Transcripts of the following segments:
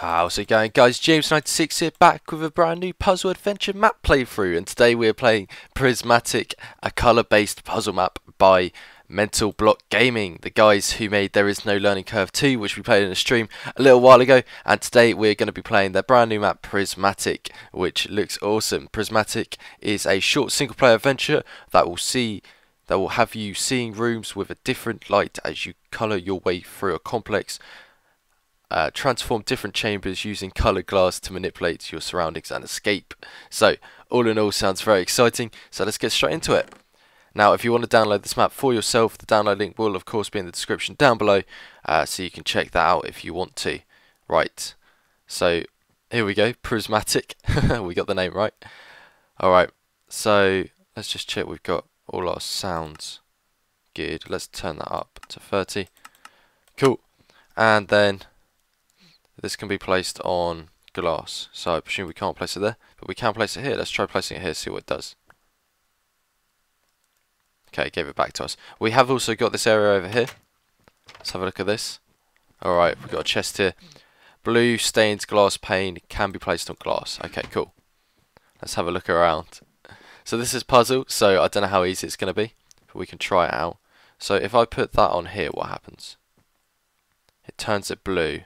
How's it going guys, James96 here back with a brand new Puzzle Adventure map playthrough. And today we're playing Prismatic, a colour based puzzle map by Mental Block Gaming, the guys who made There Is No Learning Curve 2 which we played in a stream a little while ago. And today we're going to be playing their brand new map Prismatic which looks awesome. Prismatic is a short single player adventure that will see that will have you seeing rooms with a different light as you colour your way through a complex uh, transform different chambers using coloured glass to manipulate your surroundings and escape. So, all in all, sounds very exciting. So, let's get straight into it. Now, if you want to download this map for yourself, the download link will, of course, be in the description down below, uh, so you can check that out if you want to. Right, so here we go, Prismatic. we got the name right. Alright, so let's just check we've got all our sounds good. Let's turn that up to 30. Cool. And then this can be placed on glass. So I presume we can't place it there, but we can place it here. Let's try placing it here, see what it does. Okay, gave it back to us. We have also got this area over here. Let's have a look at this. Alright, we've got a chest here. Blue stained glass pane can be placed on glass. Okay, cool. Let's have a look around. So this is puzzle, so I don't know how easy it's going to be, but we can try it out. So if I put that on here, what happens? It turns it blue.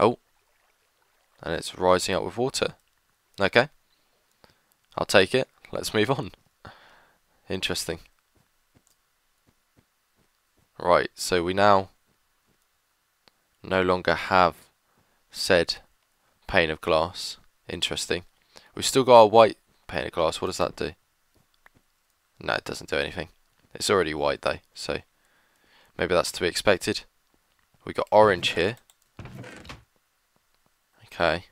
Oh. And it's rising up with water. Okay. I'll take it. Let's move on. Interesting. Right, so we now no longer have said pane of glass. Interesting. We've still got our white pane of glass. What does that do? No, it doesn't do anything. It's already white though, so maybe that's to be expected. We got orange here. Okay.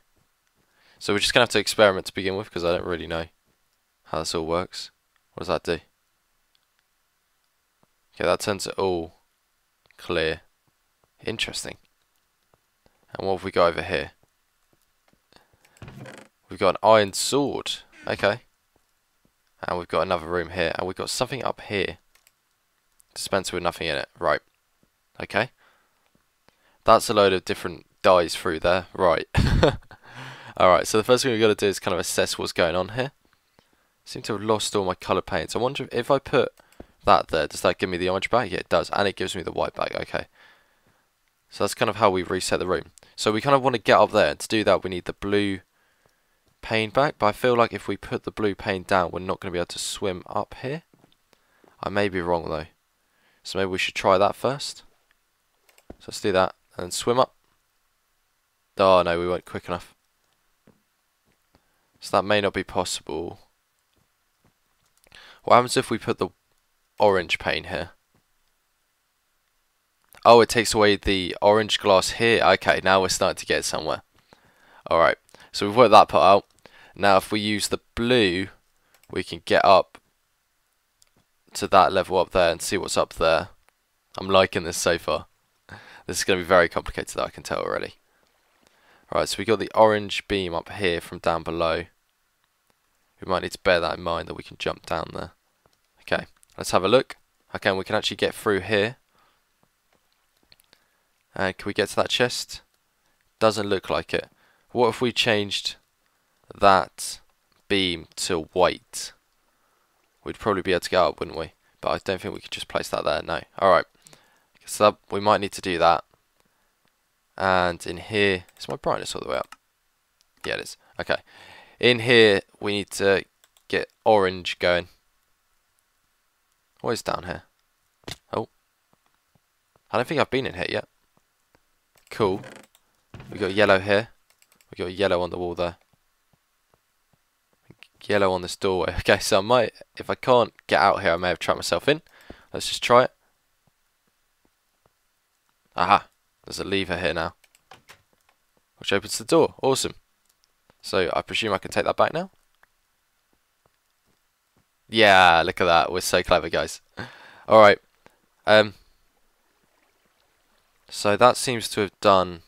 So we're just going to have to experiment to begin with because I don't really know how this all works. What does that do? Okay, that turns it all clear. Interesting. And what have we got over here? We've got an iron sword. Okay. And we've got another room here. And we've got something up here. Dispenser with nothing in it. Right. Okay. That's a load of different dyes through there. Right. Alright, so the first thing we've got to do is kind of assess what's going on here. I seem to have lost all my colour paints. I wonder if I put that there, does that give me the orange back? Yeah, it does. And it gives me the white back. Okay. So that's kind of how we reset the room. So we kind of want to get up there. To do that, we need the blue pane back. But I feel like if we put the blue pane down, we're not going to be able to swim up here. I may be wrong, though. So maybe we should try that first. So let's do that. And swim up. Oh no, we weren't quick enough. So that may not be possible. What happens if we put the orange pane here? Oh, it takes away the orange glass here. Okay, now we're starting to get somewhere. Alright, so we've worked that part out. Now if we use the blue, we can get up to that level up there and see what's up there. I'm liking this so far. This is going to be very complicated, I can tell already. Alright, so we got the orange beam up here from down below. We might need to bear that in mind that we can jump down there. Okay, let's have a look. Okay, we can actually get through here. And can we get to that chest? Doesn't look like it. What if we changed that beam to white? We'd probably be able to get up, wouldn't we? But I don't think we could just place that there. No. Alright. So we might need to do that. And in here, is my brightness all the way up? Yeah, it is. Okay. In here, we need to get orange going. What is down here? Oh. I don't think I've been in here yet. Cool. We got yellow here. We got yellow on the wall there. Yellow on this doorway. Okay, so I might, if I can't get out here, I may have trapped myself in. Let's just try it. Aha. There's a lever here now. Which opens the door. Awesome. So I presume I can take that back now? Yeah, look at that. We're so clever, guys. Alright. Um, so that seems to have done...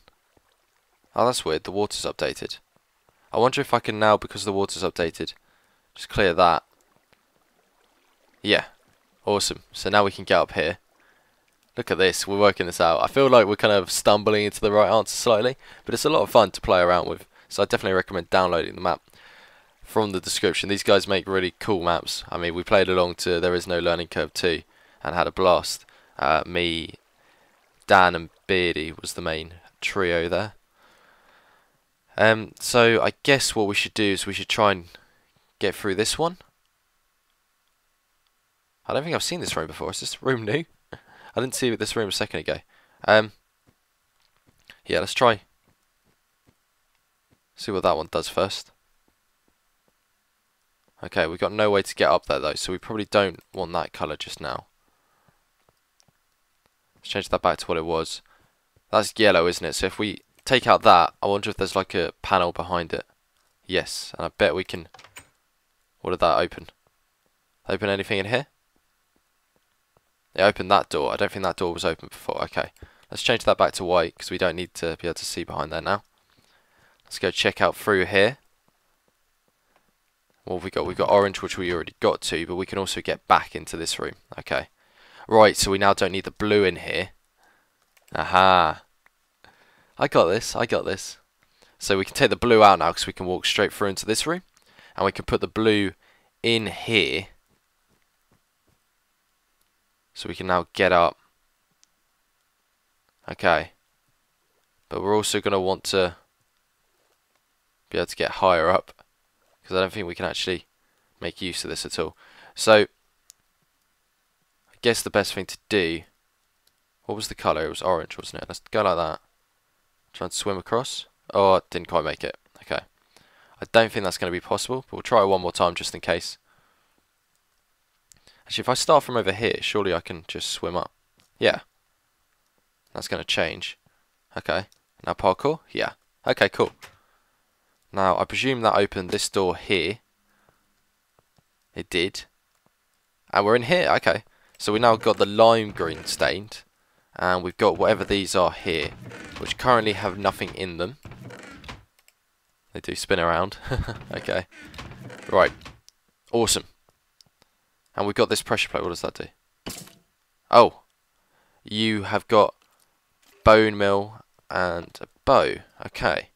Oh, that's weird. The water's updated. I wonder if I can now, because the water's updated, just clear that. Yeah. Awesome. So now we can get up here. Look at this. We're working this out. I feel like we're kind of stumbling into the right answer slightly, but it's a lot of fun to play around with. So I definitely recommend downloading the map from the description. These guys make really cool maps. I mean, we played along to There Is No Learning Curve 2 and had a blast. Uh, me, Dan and Beardy was the main trio there. Um, so I guess what we should do is we should try and get through this one. I don't think I've seen this room before. Is this room new? I didn't see this room a second ago. Um, yeah, let's try. See what that one does first. Okay, we've got no way to get up there though, so we probably don't want that colour just now. Let's change that back to what it was. That's yellow, isn't it? So if we take out that, I wonder if there's like a panel behind it. Yes, and I bet we can... What did that open? Open anything in here? It opened that door. I don't think that door was open before. Okay. Let's change that back to white because we don't need to be able to see behind there now. Let's go check out through here. What have we got? We've got orange, which we already got to, but we can also get back into this room. Okay. Right, so we now don't need the blue in here. Aha. I got this. I got this. So we can take the blue out now because we can walk straight through into this room. And we can put the blue in here so we can now get up. Okay. But we're also going to want to be able to get higher up. Because I don't think we can actually make use of this at all. So, I guess the best thing to do... What was the colour? It was orange, wasn't it? Let's go like that. Try and swim across. Oh, didn't quite make it. I don't think that's going to be possible, but we'll try one more time just in case. Actually, if I start from over here, surely I can just swim up. Yeah. That's going to change. Okay. Now parkour? Yeah. Okay, cool. Now, I presume that opened this door here. It did. And we're in here. Okay. So we now got the lime green stained. And we've got whatever these are here. Which currently have nothing in them. They do spin around. okay. Right. Awesome. And we've got this pressure plate. What does that do? Oh. You have got bone meal and a bow. Okay.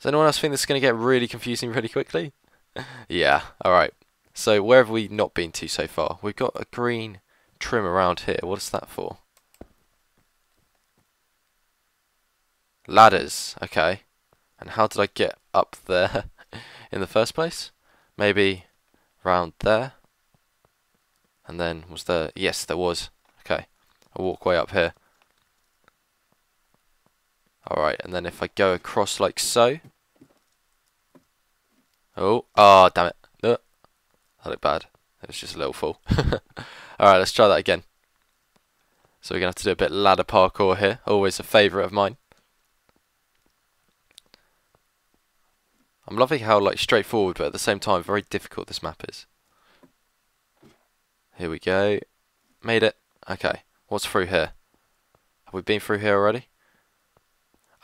Does anyone else think this is going to get really confusing really quickly? yeah, alright. So where have we not been to so far? We've got a green trim around here. What is that for? Ladders. Okay. And how did I get up there in the first place? Maybe round there. And then was there? Yes, there was. Okay. A walkway up here. Alright, and then if I go across like so. Oh, oh, damn it. No. That looked bad. It was just a little fall. Alright, let's try that again. So we're going to have to do a bit ladder parkour here. Always a favourite of mine. I'm loving how like straightforward but at the same time very difficult this map is. Here we go. Made it. Okay. What's through here? Have we been through here already?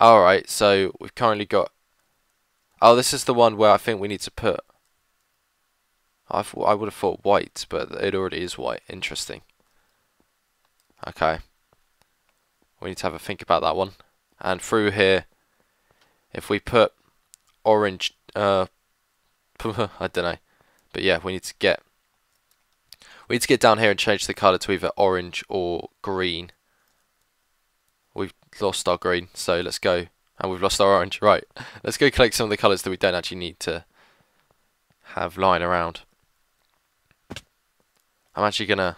Alright, so we've currently got... Oh, this is the one where I think we need to put... I, I would have thought white, but it already is white. Interesting. Okay. We need to have a think about that one. And through here, if we put orange. Uh, I don't know, but yeah, we need to get we need to get down here and change the colour to either orange or green. We've lost our green, so let's go. And we've lost our orange. Right, let's go collect some of the colours that we don't actually need to have lying around. I'm actually going to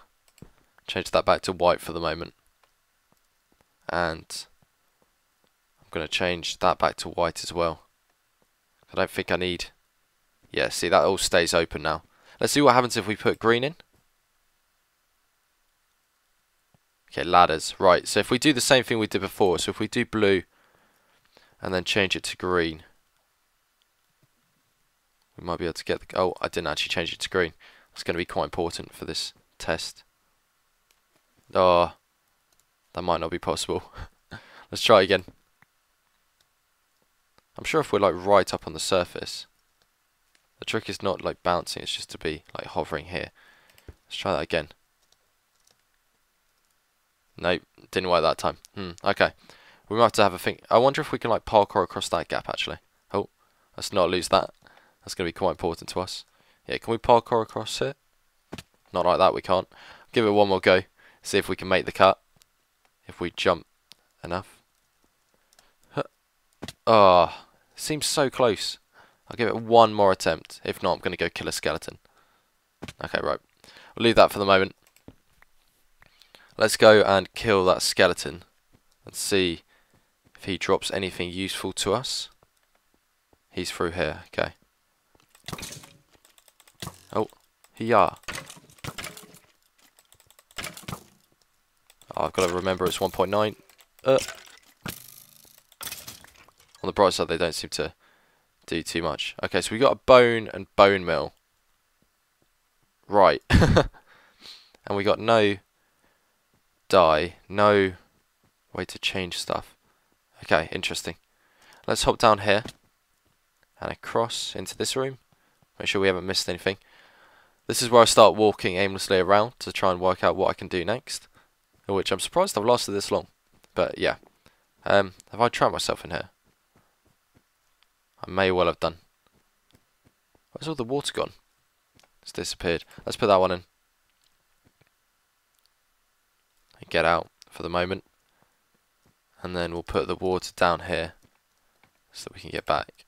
change that back to white for the moment. And I'm going to change that back to white as well. I don't think I need... Yeah, see, that all stays open now. Let's see what happens if we put green in. Okay, ladders. Right, so if we do the same thing we did before, so if we do blue and then change it to green, we might be able to get the... Oh, I didn't actually change it to green. It's going to be quite important for this test. Oh, that might not be possible. Let's try again. I'm sure if we're like right up on the surface, the trick is not like bouncing, it's just to be like hovering here. Let's try that again. Nope, didn't work that time. Hmm, okay. We might have to have a think. I wonder if we can like parkour across that gap actually. Oh, let's not lose that. That's going to be quite important to us. Yeah, can we parkour across it? Not like that, we can't. Give it one more go. See if we can make the cut. If we jump enough. Oh, seems so close. I'll give it one more attempt. If not, I'm going to go kill a skeleton. Okay, right. We'll leave that for the moment. Let's go and kill that skeleton and see if he drops anything useful to us. He's through here, okay. Oh, yeah. Oh, I've got to remember it's 1.9. Uh. On the bright side, they don't seem to do too much. Okay, so we got a bone and bone meal. Right. and we got no dye, no way to change stuff. Okay, interesting. Let's hop down here and across into this room. Make sure we haven't missed anything. This is where I start walking aimlessly around to try and work out what I can do next. Which I'm surprised I've lasted this long. But yeah. Um, have I trapped myself in here? I may well have done. Where's all the water gone? It's disappeared. Let's put that one in. And get out for the moment. And then we'll put the water down here so we can get back.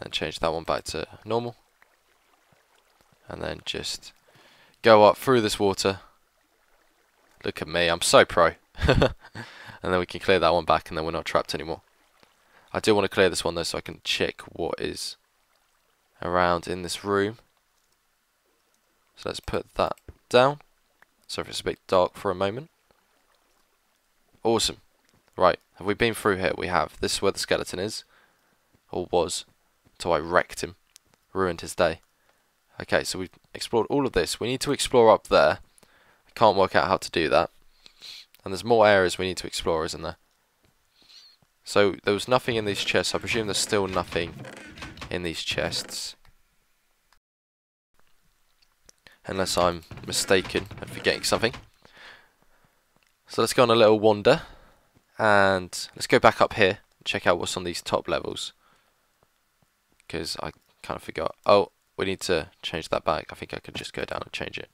And change that one back to normal. And then just go up through this water. Look at me, I'm so pro. and then we can clear that one back and then we're not trapped anymore. I do want to clear this one though so I can check what is around in this room. So let's put that down. So if it's a bit dark for a moment. Awesome. Right, have we been through here? We have. This is where the skeleton is. Or was. Until I wrecked him. Ruined his day. Okay, so we've explored all of this. We need to explore up there. I can't work out how to do that. And there's more areas we need to explore, isn't there? So there was nothing in these chests. I presume there's still nothing in these chests. Unless I'm mistaken and forgetting something. So let's go on a little wander. And let's go back up here and check out what's on these top levels. Because I kind of forgot. Oh, we need to change that back. I think I could just go down and change it.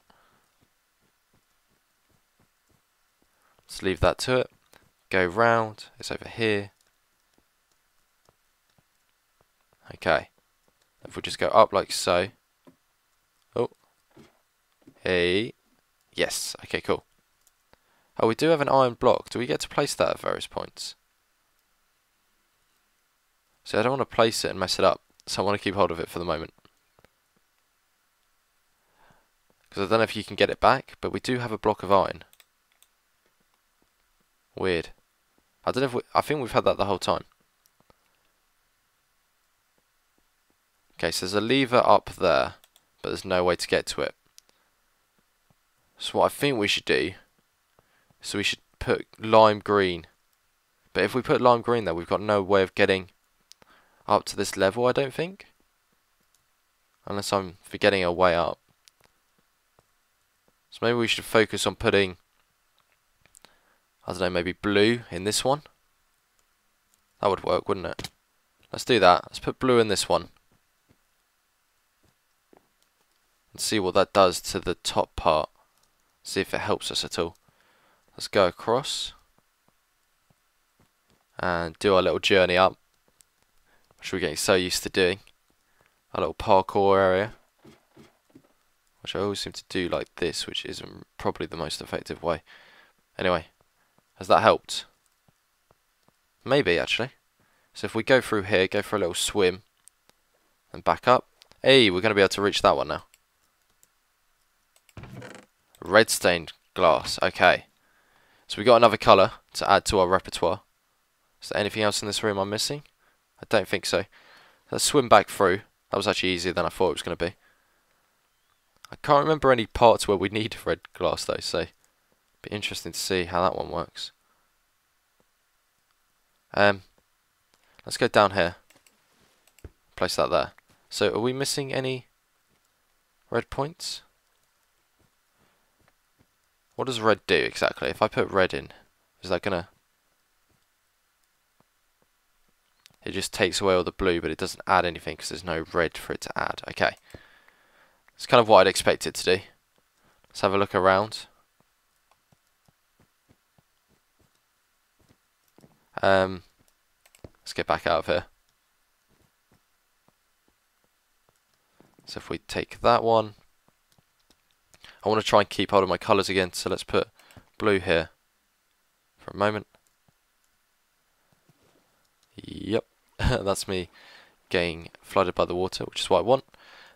Let's leave that to it. Go round. It's over here. Okay. If we just go up like so. Oh. Hey. Yes. Okay, cool. Oh, we do have an iron block. Do we get to place that at various points? So I don't want to place it and mess it up. So I want to keep hold of it for the moment. Because I don't know if you can get it back, but we do have a block of iron. Weird. I don't know if we, I think we've had that the whole time. Okay, so there's a lever up there, but there's no way to get to it. So what I think we should do, so we should put lime green. But if we put lime green there, we've got no way of getting up to this level, I don't think. Unless I'm forgetting a way up. So maybe we should focus on putting I don't know, maybe blue in this one. That would work, wouldn't it? Let's do that. Let's put blue in this one. And see what that does to the top part. See if it helps us at all. Let's go across. And do our little journey up. Which we're getting so used to doing. Our little parkour area. Which I always seem to do like this, which isn't probably the most effective way. Anyway, has that helped? Maybe, actually. So if we go through here, go for a little swim, and back up. Hey, we're going to be able to reach that one now. Red stained glass. Okay. So we got another colour to add to our repertoire. Is there anything else in this room I'm missing? I don't think so. Let's swim back through. That was actually easier than I thought it was going to be. I can't remember any parts where we need red glass though, so be interesting to see how that one works. Um, let's go down here. Place that there. So are we missing any Red points? What does red do exactly? If I put red in, is that gonna... It just takes away all the blue, but it doesn't add anything because there's no red for it to add. Okay. It's kind of what I'd expect it to do. Let's have a look around. Um, let's get back out of here. So if we take that one, I want to try and keep hold of my colours again, so let's put blue here for a moment. Yep, that's me getting flooded by the water, which is what I want.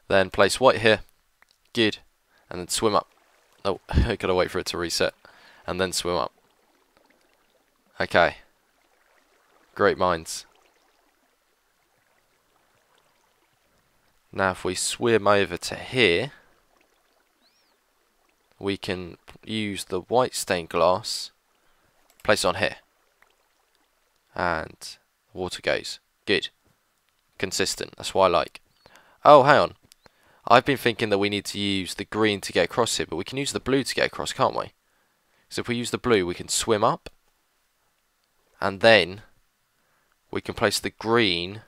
Then place white here, good, and then swim up. Oh, gotta wait for it to reset, and then swim up. Okay. Great minds. Now if we swim over to here, we can use the white stained glass, place on here. And water goes. Good. Consistent. That's what I like. Oh, hang on. I've been thinking that we need to use the green to get across here, but we can use the blue to get across, can't we? So if we use the blue, we can swim up. And then we can place the green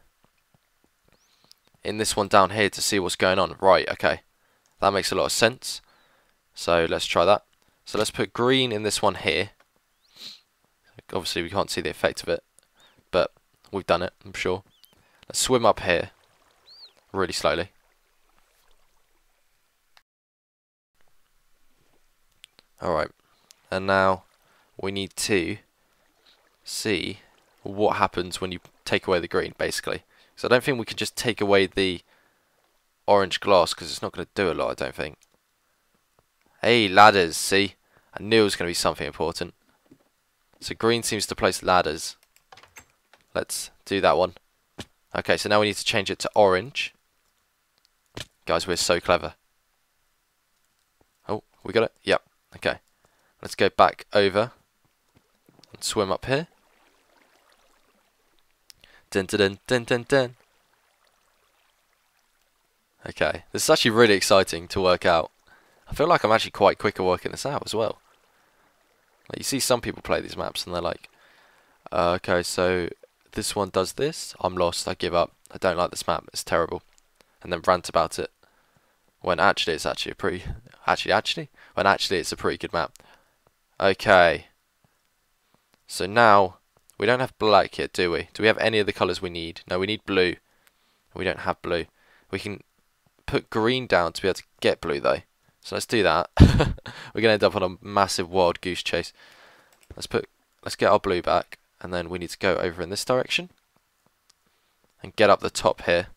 in this one down here to see what's going on. Right, okay. That makes a lot of sense. So let's try that. So let's put green in this one here. Obviously we can't see the effect of it, but we've done it, I'm sure. Let's swim up here really slowly. Alright, and now we need to see what happens when you take away the green, basically. So I don't think we can just take away the orange glass because it's not going to do a lot, I don't think. Hey, ladders, see? I knew it was going to be something important. So green seems to place ladders. Let's do that one. Okay, so now we need to change it to orange. Guys, we're so clever. Oh, we got it? Yep. Okay. Let's go back over and swim up here. Dun dun dun dun dun. Okay, this is actually really exciting to work out. I feel like I'm actually quite quick at working this out as well. Like you see some people play these maps and they're like, uh, okay, so this one does this, I'm lost, I give up, I don't like this map, it's terrible. And then rant about it. When actually it's actually a pretty, actually, actually, when actually it's a pretty good map. Okay. So now, we don't have black yet, do we? Do we have any of the colours we need? No, we need blue. We don't have blue. We can put green down to be able to get blue, though. So let's do that. We're going to end up on a massive wild goose chase. Let's put, let's get our blue back, and then we need to go over in this direction. And get up the top here.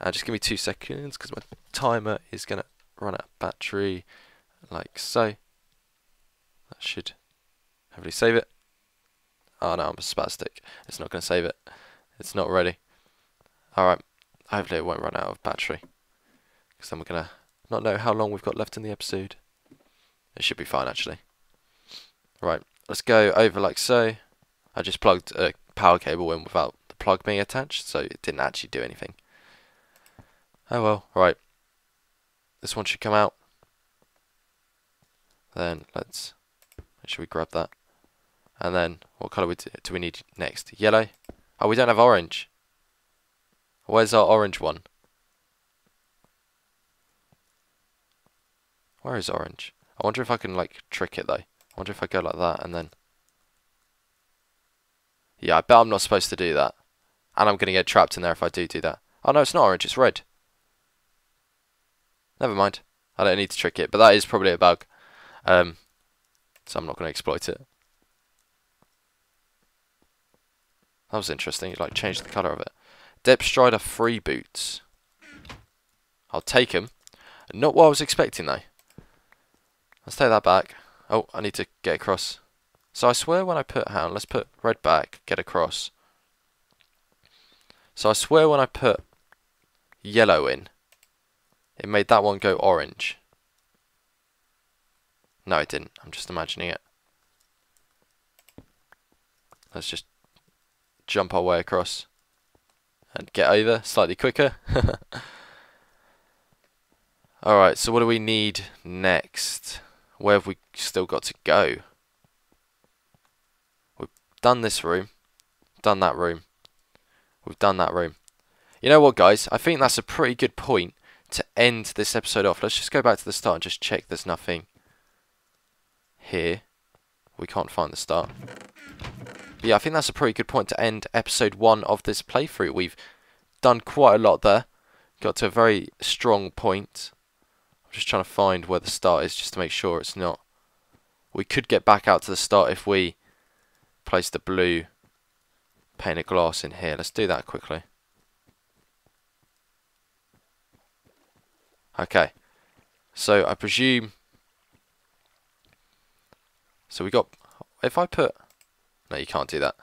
Uh, just give me two seconds, because my timer is going to run out of battery, like so. That should hopefully save it. Oh no, I'm a spastic. It's not going to save it. It's not ready. Alright, hopefully it won't run out of battery. Because then we're going to not know how long we've got left in the episode. It should be fine actually. Right, let's go over like so. I just plugged a power cable in without the plug being attached, so it didn't actually do anything. Oh well, right. This one should come out. Then let's, should we grab that? And then, what colour do we need next? Yellow? Oh, we don't have orange. Where's our orange one? Where is orange? I wonder if I can, like, trick it, though. I wonder if I go like that, and then... Yeah, I bet I'm not supposed to do that. And I'm going to get trapped in there if I do do that. Oh, no, it's not orange, it's red. Never mind. I don't need to trick it, but that is probably a bug. Um, so I'm not going to exploit it. That was interesting. You like changed the colour of it. Depth Strider free boots. I'll take him. Not what I was expecting though. Let's take that back. Oh, I need to get across. So I swear when I put hound, let's put red back, get across. So I swear when I put yellow in, it made that one go orange. No, it didn't. I'm just imagining it. Let's just jump our way across and get over slightly quicker. Alright, so what do we need next? Where have we still got to go? We've done this room. Done that room. We've done that room. You know what, guys? I think that's a pretty good point to end this episode off. Let's just go back to the start and just check there's nothing here. We can't find the start. But yeah, I think that's a pretty good point to end episode one of this playthrough. We've done quite a lot there. Got to a very strong point. I'm just trying to find where the start is just to make sure it's not. We could get back out to the start if we place the blue pane of glass in here. Let's do that quickly. Okay. So I presume... So we got... If I put... No, you can't do that.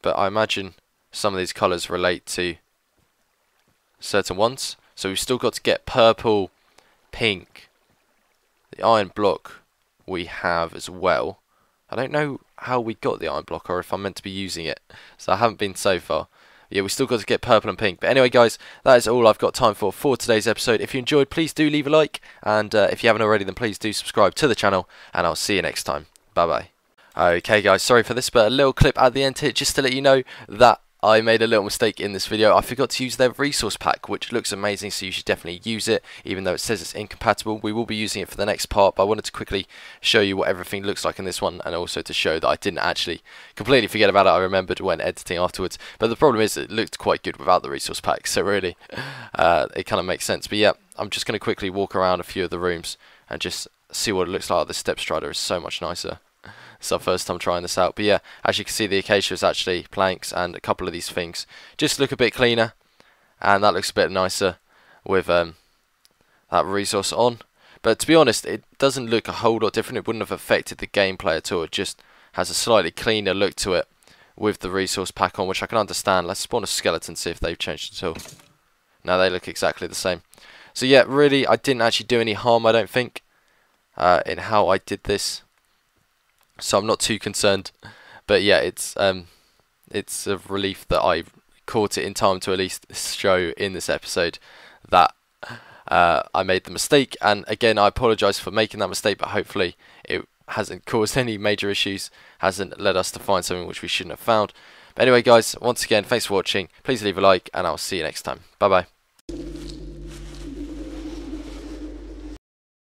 But I imagine some of these colours relate to certain ones. So we've still got to get purple, pink, the iron block we have as well. I don't know how we got the iron block or if I'm meant to be using it. So I haven't been so far. Yeah, we still got to get purple and pink. But anyway, guys, that is all I've got time for for today's episode. If you enjoyed, please do leave a like. And uh, if you haven't already, then please do subscribe to the channel. And I'll see you next time. Bye-bye. Okay, guys, sorry for this, but a little clip at the end here just to let you know that I made a little mistake in this video. I forgot to use their resource pack, which looks amazing, so you should definitely use it, even though it says it's incompatible. We will be using it for the next part, but I wanted to quickly show you what everything looks like in this one, and also to show that I didn't actually completely forget about it. I remembered when editing afterwards. But the problem is it looked quite good without the resource pack, so really, uh, it kind of makes sense. But yeah, I'm just going to quickly walk around a few of the rooms and just see what it looks like. The Depth Strider is so much nicer. It's our first time trying this out. But yeah, as you can see, the acacia is actually planks and a couple of these things just look a bit cleaner. And that looks a bit nicer with um, that resource on. But to be honest, it doesn't look a whole lot different. It wouldn't have affected the gameplay at all. It just has a slightly cleaner look to it with the resource pack on, which I can understand. Let's spawn a skeleton, see if they've changed at all. Now they look exactly the same. So yeah, really, I didn't actually do any harm, I don't think, uh, in how I did this so I'm not too concerned. But yeah, it's um, it's a relief that I caught it in time to at least show in this episode that uh, I made the mistake. And again, I apologise for making that mistake, but hopefully it hasn't caused any major issues, hasn't led us to find something which we shouldn't have found. But anyway, guys, once again, thanks for watching. Please leave a like, and I'll see you next time. Bye bye.